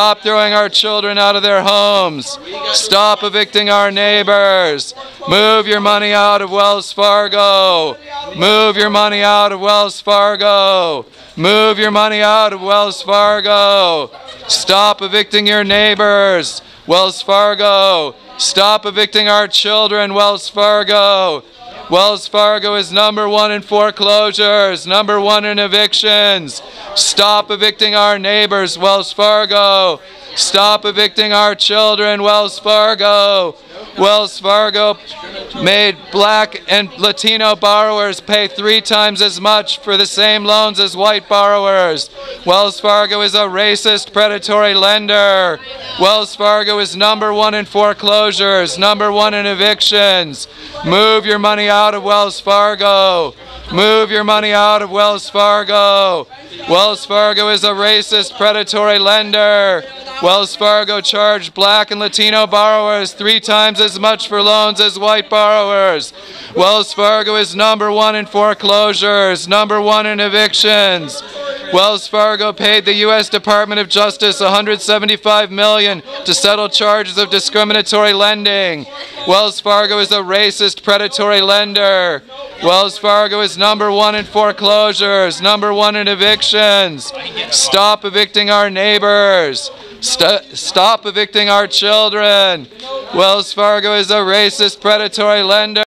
Stop throwing our children out of their homes. Stop evicting our neighbors. Move your money out of Wells Fargo. Move your money out of Wells Fargo. Move your money out of Wells Fargo. Stop evicting your neighbors. Wells Fargo. Stop evicting our children. Wells Fargo. Wells Fargo is number one in foreclosures, number one in evictions. Stop evicting our neighbors, Wells Fargo. Stop evicting our children, Wells Fargo. Wells Fargo made black and Latino borrowers pay three times as much for the same loans as white borrowers. Wells Fargo is a racist, predatory lender. Wells Fargo is number one in foreclosures, number one in evictions. Move your money out of Wells Fargo. Move your money out of Wells Fargo. Wells Fargo is a racist, predatory lender. Wells Fargo charged black and Latino borrowers three times as much for loans as white borrowers. Wells Fargo is number one in foreclosures, number one in evictions. Wells Fargo paid the U.S. Department of Justice 175 million to settle charges of discriminatory lending. Wells Fargo is a racist, predatory lender. Wells Fargo is number one in foreclosures, number one in evictions. Stop evicting our neighbors. St- stop evicting our children. Wells Fargo is a racist, predatory lender.